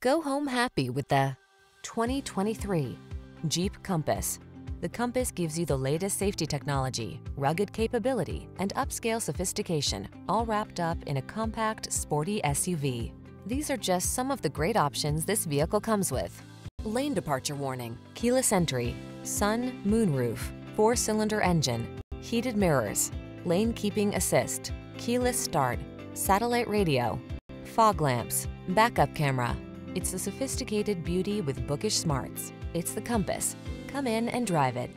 Go home happy with the 2023 Jeep Compass. The Compass gives you the latest safety technology, rugged capability, and upscale sophistication, all wrapped up in a compact, sporty SUV. These are just some of the great options this vehicle comes with. Lane departure warning, keyless entry, sun, moonroof, four-cylinder engine, heated mirrors, lane keeping assist, keyless start, satellite radio, fog lamps, backup camera. It's the sophisticated beauty with bookish smarts. It's the Compass. Come in and drive it.